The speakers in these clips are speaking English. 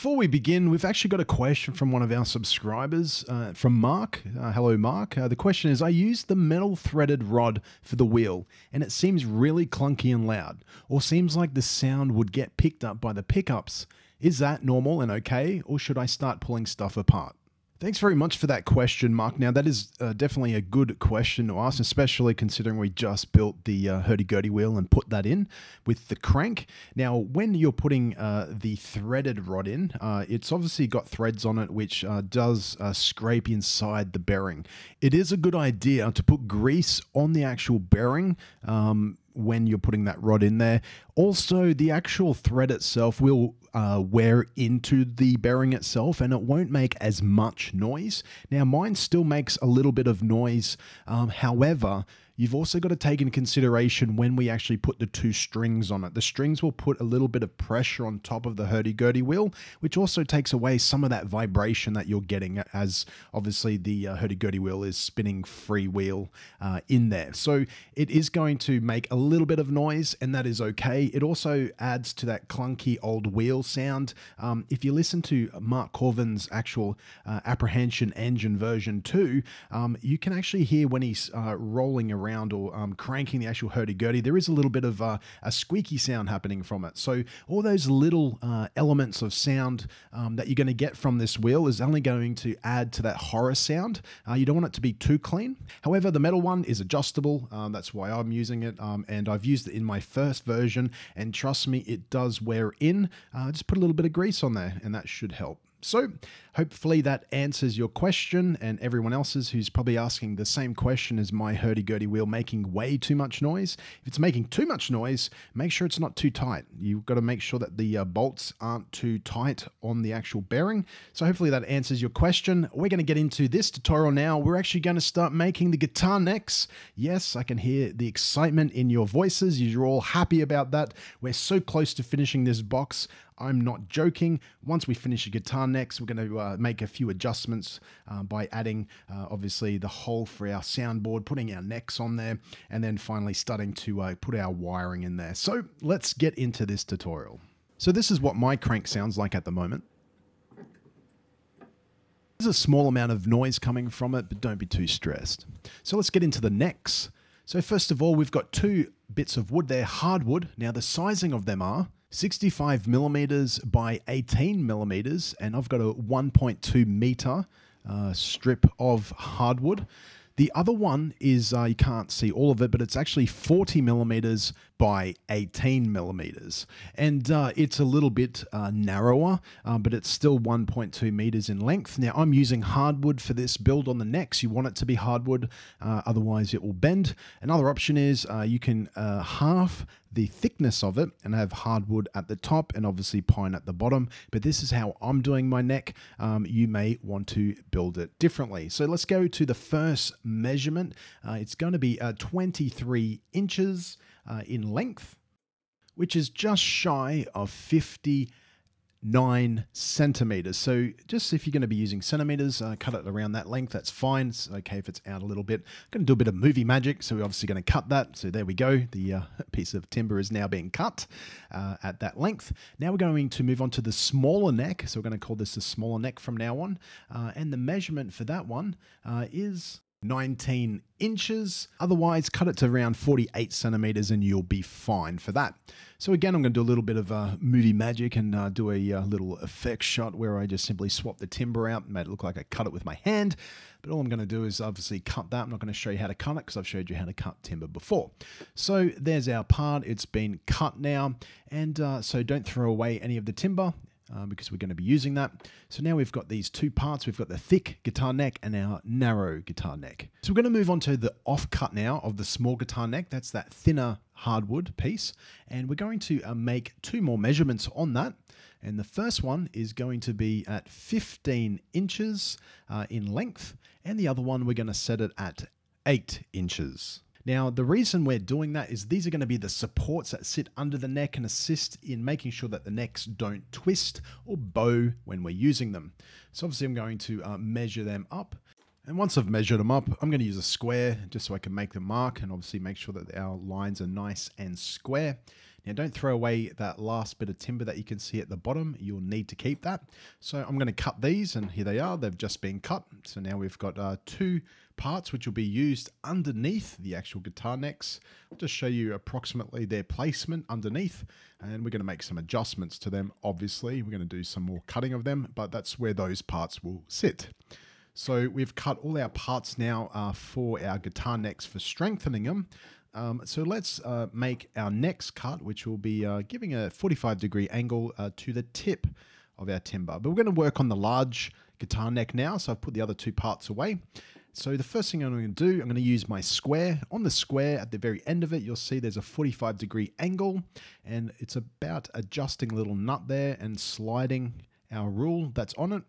Before we begin, we've actually got a question from one of our subscribers, uh, from Mark. Uh, hello, Mark. Uh, the question is I used the metal threaded rod for the wheel, and it seems really clunky and loud, or seems like the sound would get picked up by the pickups. Is that normal and okay, or should I start pulling stuff apart? Thanks very much for that question, Mark. Now, that is uh, definitely a good question to ask, especially considering we just built the uh, hurdy-gurdy wheel and put that in with the crank. Now, when you're putting uh, the threaded rod in, uh, it's obviously got threads on it, which uh, does uh, scrape inside the bearing. It is a good idea to put grease on the actual bearing um, when you're putting that rod in there. Also, the actual thread itself will uh, wear into the bearing itself and it won't make as much noise. Now, mine still makes a little bit of noise. Um, however, You've also got to take into consideration when we actually put the two strings on it. The strings will put a little bit of pressure on top of the hurdy-gurdy wheel, which also takes away some of that vibration that you're getting as obviously the uh, hurdy-gurdy wheel is spinning free wheel uh, in there. So it is going to make a little bit of noise and that is okay. It also adds to that clunky old wheel sound. Um, if you listen to Mark Korven's actual uh, apprehension engine version 2, um, you can actually hear when he's uh, rolling around around or um, cranking the actual hurdy-gurdy, there is a little bit of uh, a squeaky sound happening from it. So all those little uh, elements of sound um, that you're going to get from this wheel is only going to add to that horror sound. Uh, you don't want it to be too clean. However, the metal one is adjustable. Um, that's why I'm using it. Um, and I've used it in my first version. And trust me, it does wear in. Uh, just put a little bit of grease on there and that should help. So, hopefully, that answers your question and everyone else's who's probably asking the same question as my hurdy gurdy wheel making way too much noise. If it's making too much noise, make sure it's not too tight. You've got to make sure that the uh, bolts aren't too tight on the actual bearing. So, hopefully, that answers your question. We're going to get into this tutorial now. We're actually going to start making the guitar necks. Yes, I can hear the excitement in your voices. You're all happy about that. We're so close to finishing this box. I'm not joking. Once we finish the guitar necks, we're going to uh, make a few adjustments uh, by adding, uh, obviously, the hole for our soundboard, putting our necks on there, and then finally starting to uh, put our wiring in there. So let's get into this tutorial. So this is what my crank sounds like at the moment. There's a small amount of noise coming from it, but don't be too stressed. So let's get into the necks. So first of all, we've got two bits of wood there, hardwood. Now the sizing of them are 65 millimeters by 18 millimeters, and I've got a 1.2 meter uh, strip of hardwood. The other one is, uh, you can't see all of it, but it's actually 40 millimeters by 18 millimeters. And uh, it's a little bit uh, narrower, uh, but it's still 1.2 meters in length. Now, I'm using hardwood for this build on the necks. You want it to be hardwood, uh, otherwise, it will bend. Another option is uh, you can half the thickness of it and have hardwood at the top and obviously pine at the bottom. But this is how I'm doing my neck. Um, you may want to build it differently. So let's go to the first measurement. Uh, it's going to be uh, 23 inches uh, in length, which is just shy of 59 centimeters. So just if you're going to be using centimeters, uh, cut it around that length. That's fine. It's okay if it's out a little bit. I'm going to do a bit of movie magic. So we're obviously going to cut that. So there we go. The uh, piece of timber is now being cut uh, at that length. Now we're going to move on to the smaller neck. So we're going to call this the smaller neck from now on. Uh, and the measurement for that one uh, is 19 inches. Otherwise, cut it to around 48 centimeters and you'll be fine for that. So again, I'm going to do a little bit of uh, movie magic and uh, do a uh, little effect shot where I just simply swap the timber out and made it look like I cut it with my hand. But all I'm going to do is obviously cut that. I'm not going to show you how to cut it because I've showed you how to cut timber before. So there's our part. It's been cut now. And uh, so don't throw away any of the timber uh, because we're going to be using that. So now we've got these two parts. We've got the thick guitar neck and our narrow guitar neck. So we're going to move on to the offcut now of the small guitar neck. That's that thinner hardwood piece. And we're going to uh, make two more measurements on that. And the first one is going to be at 15 inches uh, in length. And the other one, we're going to set it at 8 inches. Now, the reason we're doing that is these are going to be the supports that sit under the neck and assist in making sure that the necks don't twist or bow when we're using them. So obviously I'm going to uh, measure them up. And once I've measured them up, I'm going to use a square just so I can make the mark and obviously make sure that our lines are nice and square. Now don't throw away that last bit of timber that you can see at the bottom. You'll need to keep that. So I'm going to cut these and here they are. They've just been cut. So now we've got uh, two parts which will be used underneath the actual guitar necks. I'll just show you approximately their placement underneath and we're going to make some adjustments to them obviously. We're going to do some more cutting of them but that's where those parts will sit. So we've cut all our parts now uh, for our guitar necks for strengthening them. Um, so let's uh, make our next cut, which will be uh, giving a 45 degree angle uh, to the tip of our timber. But we're going to work on the large guitar neck now. So I've put the other two parts away. So the first thing I'm going to do, I'm going to use my square. On the square at the very end of it, you'll see there's a 45 degree angle and it's about adjusting a little nut there and sliding our rule that's on it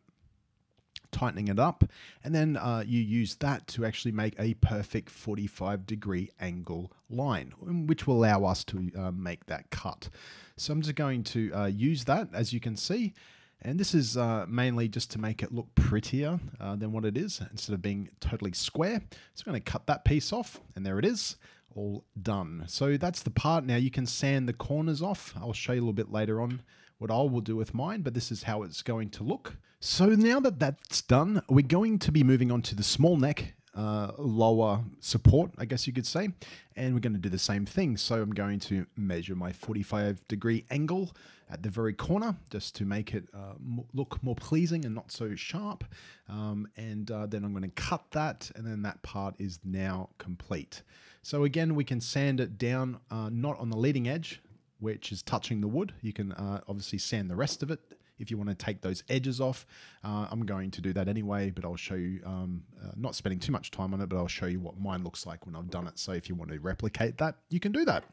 tightening it up, and then uh, you use that to actually make a perfect 45 degree angle line, um, which will allow us to uh, make that cut. So I'm just going to uh, use that, as you can see, and this is uh, mainly just to make it look prettier uh, than what it is, instead of being totally square. So I'm going to cut that piece off, and there it is all done. So that's the part. Now you can sand the corners off. I'll show you a little bit later on what I will do with mine, but this is how it's going to look. So now that that's done, we're going to be moving on to the small neck, uh, lower support, I guess you could say, and we're going to do the same thing. So I'm going to measure my 45 degree angle at the very corner just to make it uh, look more pleasing and not so sharp. Um, and uh, then I'm going to cut that, and then that part is now complete. So again, we can sand it down, uh, not on the leading edge, which is touching the wood. You can uh, obviously sand the rest of it if you want to take those edges off. Uh, I'm going to do that anyway, but I'll show you, um, uh, not spending too much time on it, but I'll show you what mine looks like when I've done it. So if you want to replicate that, you can do that.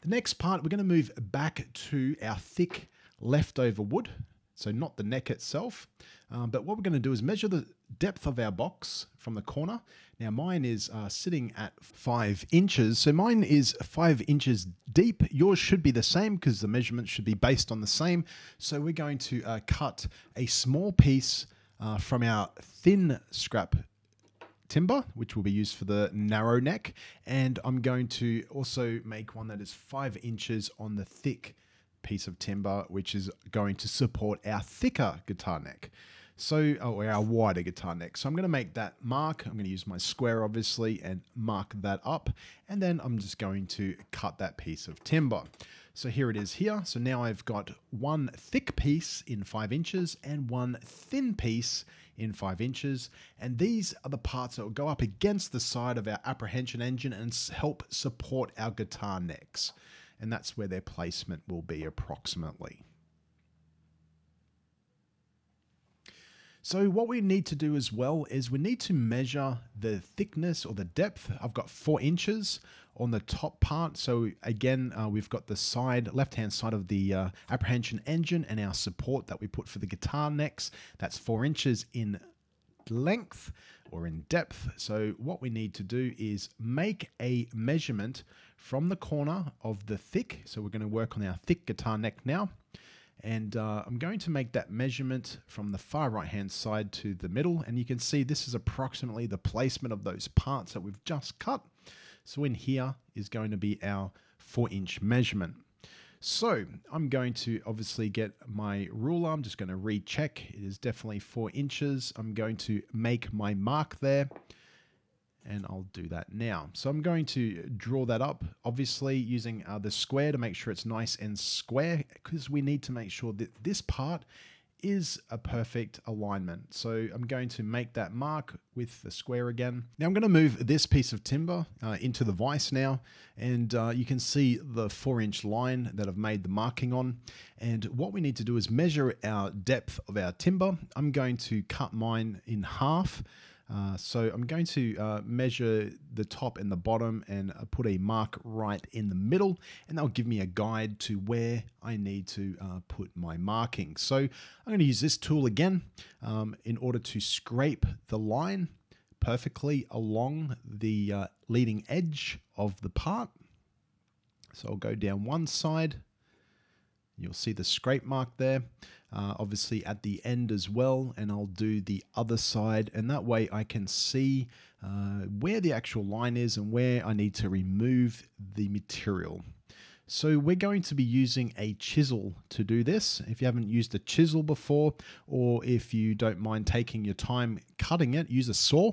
The next part, we're going to move back to our thick leftover wood. So not the neck itself, um, but what we're going to do is measure the depth of our box from the corner. Now mine is uh, sitting at five inches. So mine is five inches deep. Yours should be the same because the measurements should be based on the same. So we're going to uh, cut a small piece uh, from our thin scrap timber, which will be used for the narrow neck. And I'm going to also make one that is five inches on the thick piece of timber, which is going to support our thicker guitar neck. So, oh, our wider guitar neck. So I'm going to make that mark. I'm going to use my square, obviously, and mark that up. And then I'm just going to cut that piece of timber. So here it is here. So now I've got one thick piece in five inches and one thin piece in five inches. And these are the parts that will go up against the side of our apprehension engine and help support our guitar necks and that's where their placement will be approximately. So what we need to do as well is we need to measure the thickness or the depth. I've got four inches on the top part. So again, uh, we've got the side, left-hand side of the uh, apprehension engine and our support that we put for the guitar necks. That's four inches in length or in depth. So what we need to do is make a measurement from the corner of the thick. So we're going to work on our thick guitar neck now. And uh, I'm going to make that measurement from the far right hand side to the middle. And you can see this is approximately the placement of those parts that we've just cut. So in here is going to be our four inch measurement. So I'm going to obviously get my ruler. I'm just going to recheck. It is definitely four inches. I'm going to make my mark there and I'll do that now. So I'm going to draw that up, obviously using uh, the square to make sure it's nice and square because we need to make sure that this part is a perfect alignment. So I'm going to make that mark with the square again. Now I'm going to move this piece of timber uh, into the vise now and uh, you can see the four inch line that I've made the marking on and what we need to do is measure our depth of our timber. I'm going to cut mine in half uh, so I'm going to uh, measure the top and the bottom and uh, put a mark right in the middle and that'll give me a guide to where I need to uh, put my marking. So I'm going to use this tool again um, in order to scrape the line perfectly along the uh, leading edge of the part. So I'll go down one side You'll see the scrape mark there, uh, obviously at the end as well, and I'll do the other side, and that way I can see uh, where the actual line is and where I need to remove the material. So we're going to be using a chisel to do this. If you haven't used a chisel before, or if you don't mind taking your time cutting it, use a saw.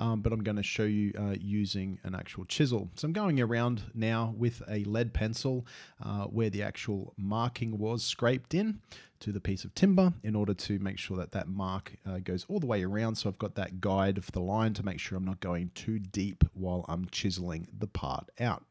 Um, but I'm going to show you uh, using an actual chisel. So I'm going around now with a lead pencil uh, where the actual marking was scraped in to the piece of timber in order to make sure that that mark uh, goes all the way around. So I've got that guide of the line to make sure I'm not going too deep while I'm chiseling the part out.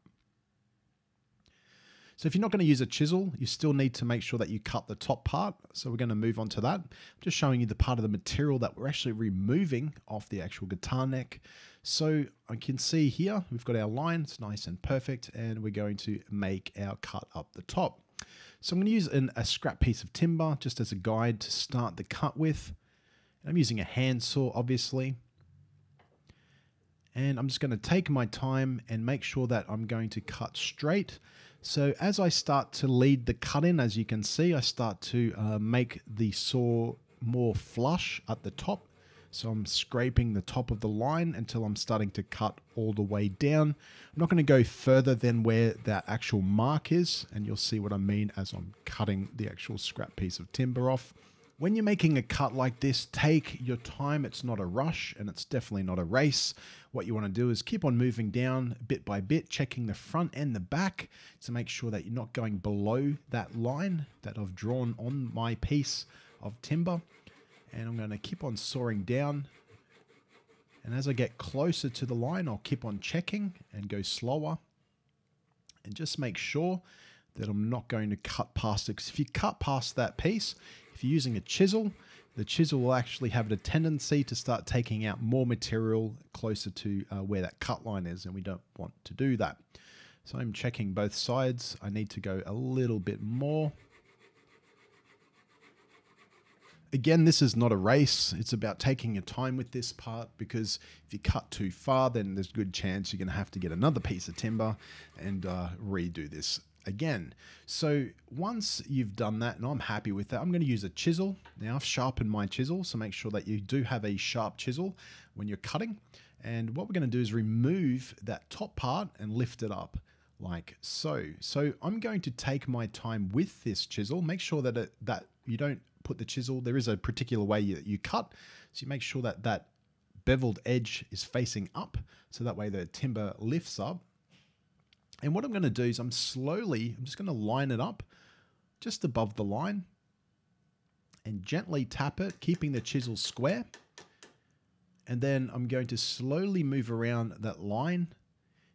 So if you're not going to use a chisel, you still need to make sure that you cut the top part. So we're going to move on to that. I'm just showing you the part of the material that we're actually removing off the actual guitar neck. So I can see here, we've got our line, it's nice and perfect, and we're going to make our cut up the top. So I'm going to use an, a scrap piece of timber just as a guide to start the cut with. I'm using a handsaw, obviously. And I'm just going to take my time and make sure that I'm going to cut straight. So as I start to lead the cut in, as you can see, I start to uh, make the saw more flush at the top. So I'm scraping the top of the line until I'm starting to cut all the way down. I'm not going to go further than where that actual mark is, and you'll see what I mean as I'm cutting the actual scrap piece of timber off. When you're making a cut like this, take your time. It's not a rush and it's definitely not a race. What you want to do is keep on moving down bit by bit, checking the front and the back to make sure that you're not going below that line that I've drawn on my piece of timber. And I'm going to keep on sawing down. And as I get closer to the line, I'll keep on checking and go slower. And just make sure that I'm not going to cut past it. Because if you cut past that piece, if you're using a chisel, the chisel will actually have a tendency to start taking out more material closer to uh, where that cut line is, and we don't want to do that. So I'm checking both sides. I need to go a little bit more. Again, this is not a race. It's about taking your time with this part because if you cut too far, then there's a good chance you're going to have to get another piece of timber and uh, redo this again. So once you've done that, and I'm happy with that, I'm going to use a chisel. Now I've sharpened my chisel, so make sure that you do have a sharp chisel when you're cutting. And what we're going to do is remove that top part and lift it up like so. So I'm going to take my time with this chisel. Make sure that it, that you don't put the chisel. There is a particular way you, you cut, so you make sure that that beveled edge is facing up, so that way the timber lifts up and what I'm going to do is I'm slowly, I'm just going to line it up just above the line and gently tap it, keeping the chisel square. And then I'm going to slowly move around that line.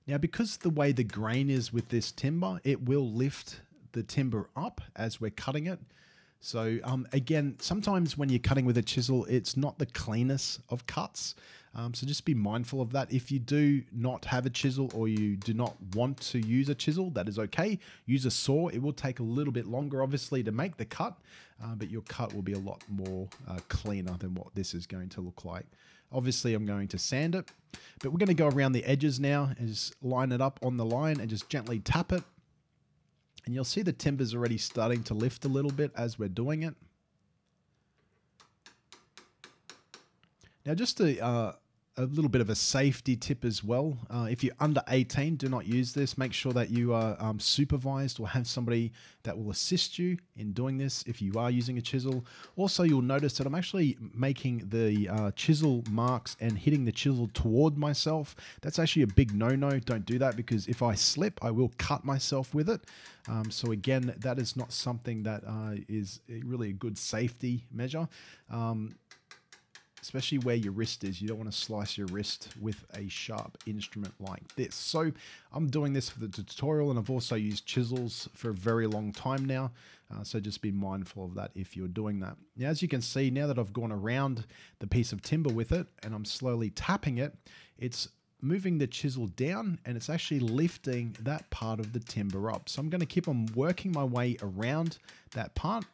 Now, because the way the grain is with this timber, it will lift the timber up as we're cutting it. So um, again, sometimes when you're cutting with a chisel, it's not the cleanest of cuts. Um, so just be mindful of that. If you do not have a chisel or you do not want to use a chisel, that is okay. Use a saw. It will take a little bit longer, obviously, to make the cut, uh, but your cut will be a lot more uh, cleaner than what this is going to look like. Obviously, I'm going to sand it, but we're going to go around the edges now and just line it up on the line and just gently tap it. And you'll see the timber's already starting to lift a little bit as we're doing it. Now, just to uh, a little bit of a safety tip as well. Uh, if you're under 18, do not use this. Make sure that you are um, supervised or have somebody that will assist you in doing this if you are using a chisel. Also, you'll notice that I'm actually making the uh, chisel marks and hitting the chisel toward myself. That's actually a big no-no. Don't do that because if I slip, I will cut myself with it. Um, so again, that is not something that uh, is really a good safety measure. Um, especially where your wrist is. You don't want to slice your wrist with a sharp instrument like this. So I'm doing this for the tutorial and I've also used chisels for a very long time now. Uh, so just be mindful of that if you're doing that. Now, as you can see, now that I've gone around the piece of timber with it and I'm slowly tapping it, it's moving the chisel down and it's actually lifting that part of the timber up. So I'm going to keep on working my way around that part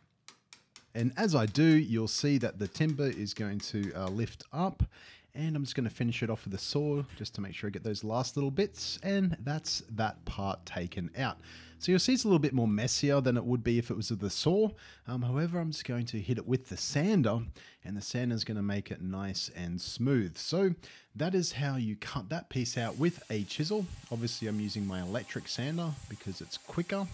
and as I do, you'll see that the timber is going to uh, lift up And I'm just going to finish it off with a saw just to make sure I get those last little bits. And that's that part taken out. So you'll see it's a little bit more messier than it would be if it was with the saw. Um, however, I'm just going to hit it with the sander and the sander is going to make it nice and smooth. So that is how you cut that piece out with a chisel. Obviously I'm using my electric sander because it's quicker.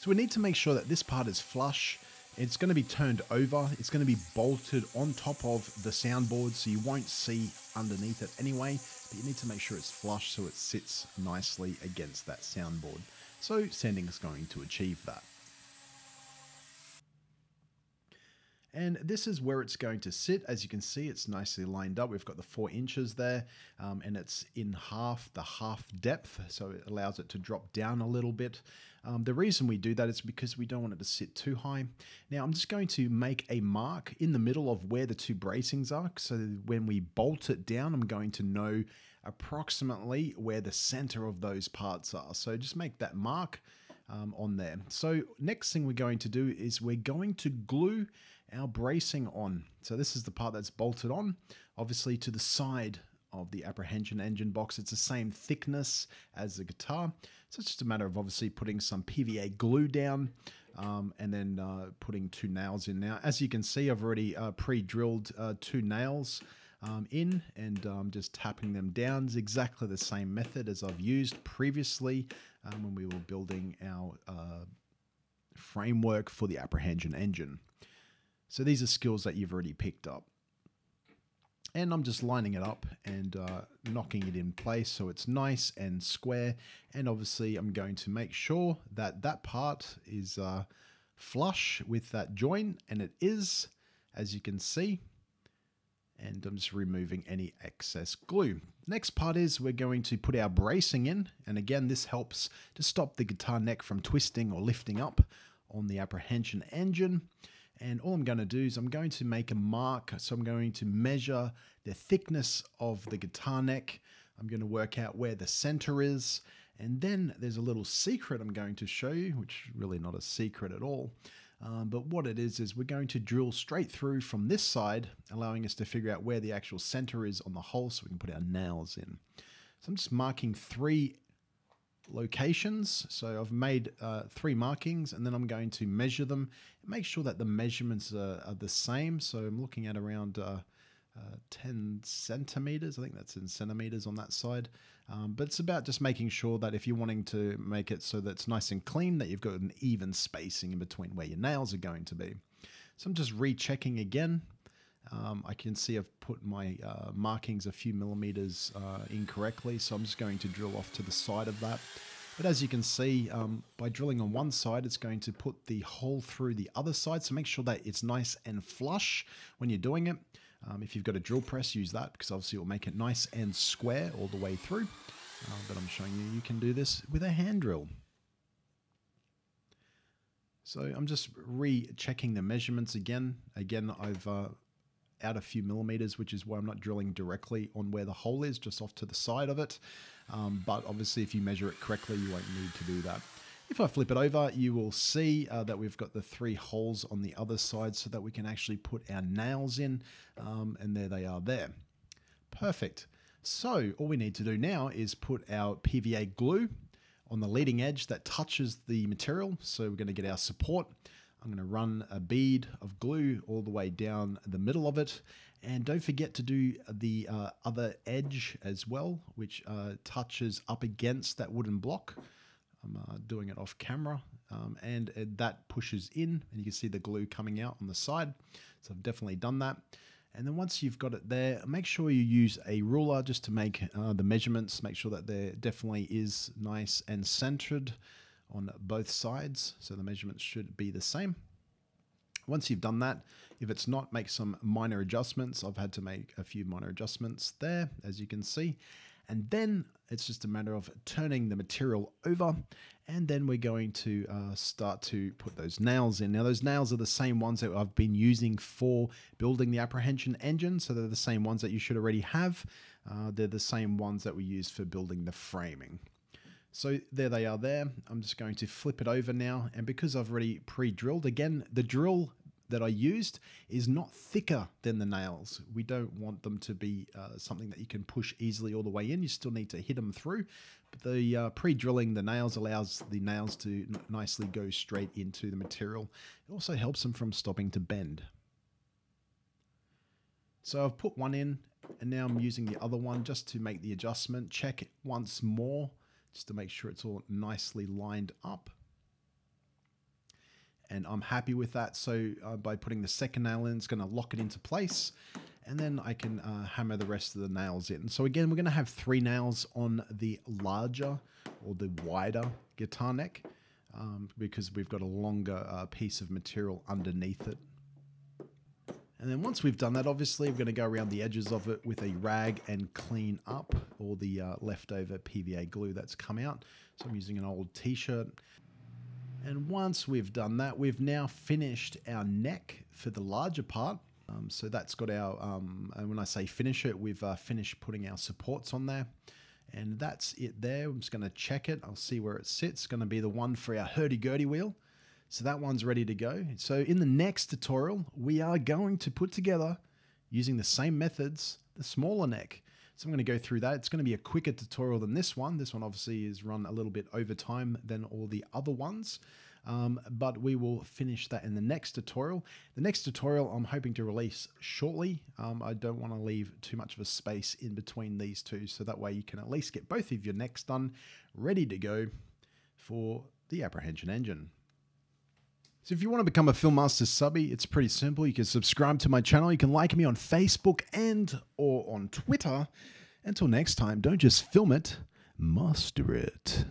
So we need to make sure that this part is flush. It's going to be turned over. It's going to be bolted on top of the soundboard so you won't see underneath it anyway. But you need to make sure it's flush so it sits nicely against that soundboard. So sanding is going to achieve that. And this is where it's going to sit. As you can see, it's nicely lined up. We've got the four inches there um, and it's in half, the half depth. So it allows it to drop down a little bit. Um, the reason we do that is because we don't want it to sit too high. Now I'm just going to make a mark in the middle of where the two bracings are. So when we bolt it down, I'm going to know approximately where the center of those parts are. So just make that mark um, on there. So next thing we're going to do is we're going to glue our bracing on. So this is the part that's bolted on, obviously to the side of the apprehension engine box. It's the same thickness as the guitar. So it's just a matter of obviously putting some PVA glue down um, and then uh, putting two nails in. Now, as you can see, I've already uh, pre-drilled uh, two nails um, in and um, just tapping them down. It's exactly the same method as I've used previously um, when we were building our uh, framework for the apprehension engine. So these are skills that you've already picked up. And I'm just lining it up and uh, knocking it in place so it's nice and square. And obviously I'm going to make sure that that part is uh, flush with that joint. And it is, as you can see. And I'm just removing any excess glue. Next part is we're going to put our bracing in. And again, this helps to stop the guitar neck from twisting or lifting up on the apprehension engine. And all I'm going to do is I'm going to make a mark. So I'm going to measure the thickness of the guitar neck. I'm going to work out where the center is. And then there's a little secret I'm going to show you, which is really not a secret at all. Um, but what it is, is we're going to drill straight through from this side, allowing us to figure out where the actual center is on the hole so we can put our nails in. So I'm just marking three locations. So I've made uh, three markings and then I'm going to measure them. Make sure that the measurements are, are the same. So I'm looking at around uh, uh, 10 centimeters. I think that's in centimeters on that side. Um, but it's about just making sure that if you're wanting to make it so that it's nice and clean, that you've got an even spacing in between where your nails are going to be. So I'm just rechecking again. Um, I can see I've put my uh, markings a few millimeters uh, incorrectly, so I'm just going to drill off to the side of that. But as you can see, um, by drilling on one side, it's going to put the hole through the other side, so make sure that it's nice and flush when you're doing it. Um, if you've got a drill press, use that, because obviously it will make it nice and square all the way through. Uh, but I'm showing you, you can do this with a hand drill. So I'm just rechecking the measurements again. Again, I've uh, out a few millimeters, which is why I'm not drilling directly on where the hole is, just off to the side of it. Um, but obviously, if you measure it correctly, you won't need to do that. If I flip it over, you will see uh, that we've got the three holes on the other side so that we can actually put our nails in, um, and there they are there. Perfect. So all we need to do now is put our PVA glue on the leading edge that touches the material. So we're going to get our support. I'm going to run a bead of glue all the way down the middle of it. And don't forget to do the uh, other edge as well, which uh, touches up against that wooden block. I'm uh, doing it off camera um, and that pushes in and you can see the glue coming out on the side. So I've definitely done that. And then once you've got it there, make sure you use a ruler just to make uh, the measurements, make sure that there definitely is nice and centered on both sides. So the measurements should be the same. Once you've done that, if it's not, make some minor adjustments. I've had to make a few minor adjustments there, as you can see. And then it's just a matter of turning the material over and then we're going to uh, start to put those nails in. Now those nails are the same ones that I've been using for building the apprehension engine, so they're the same ones that you should already have. Uh, they're the same ones that we use for building the framing. So there they are there. I'm just going to flip it over now. And because I've already pre-drilled, again, the drill that I used is not thicker than the nails. We don't want them to be uh, something that you can push easily all the way in. You still need to hit them through. But the uh, pre-drilling the nails allows the nails to nicely go straight into the material. It also helps them from stopping to bend. So I've put one in and now I'm using the other one just to make the adjustment. Check once more just to make sure it's all nicely lined up. And I'm happy with that. So uh, by putting the second nail in, it's going to lock it into place. And then I can uh, hammer the rest of the nails in. So again, we're going to have three nails on the larger or the wider guitar neck um, because we've got a longer uh, piece of material underneath it. And then once we've done that, obviously, we're going to go around the edges of it with a rag and clean up all the uh, leftover PVA glue that's come out. So I'm using an old t-shirt. And once we've done that, we've now finished our neck for the larger part. Um, so that's got our, um, and when I say finish it, we've uh, finished putting our supports on there. And that's it there. I'm just going to check it. I'll see where it sits. It's going to be the one for our hurdy-gurdy wheel. So that one's ready to go. So in the next tutorial, we are going to put together, using the same methods, the smaller neck. So I'm going to go through that. It's going to be a quicker tutorial than this one. This one obviously is run a little bit over time than all the other ones. Um, but we will finish that in the next tutorial. The next tutorial I'm hoping to release shortly. Um, I don't want to leave too much of a space in between these two, so that way you can at least get both of your necks done, ready to go for the apprehension engine. So if you want to become a Film Master subby, it's pretty simple. You can subscribe to my channel. You can like me on Facebook and or on Twitter. Until next time, don't just film it, master it.